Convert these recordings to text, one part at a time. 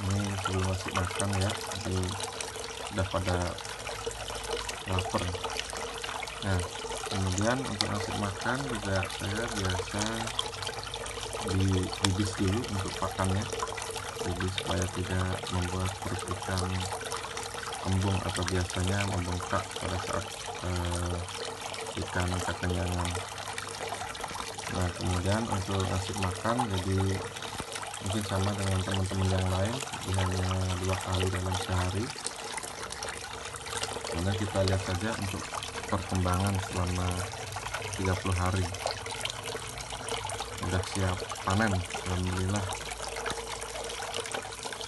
ini sebelum ngasih makan ya jadi udah pada lapar. Nah kemudian untuk ngasih makan juga saya biasa di bibis dulu untuk pakannya. Bibis supaya tidak membuat perut ikan kembung atau biasanya membengkak pada saat eh, ikan kekenyangan nah kemudian untuk ngasih makan jadi mungkin sama dengan teman-teman yang lain hanya dua kali dalam sehari. Kemudian kita lihat saja untuk perkembangan selama 30 hari. Sudah siap panen Alhamdulillah.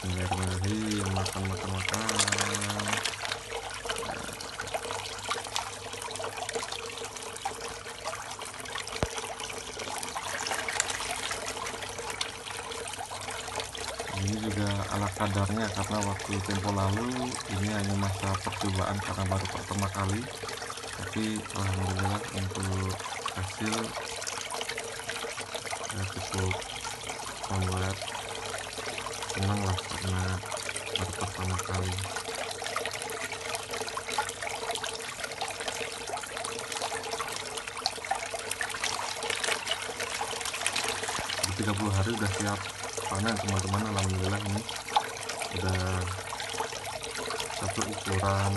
Bismillahirrahmanirrahim. Makan ini juga ala kadarnya karena waktu tempo lalu ini hanya masa percobaan karena baru pertama kali. Tapi alhamdulillah untuk hasil ya cukup membuat senang lah karena baru pertama kali. Di 30 hari udah siap panen teman-teman alhamdulillah ini udah satu ukuran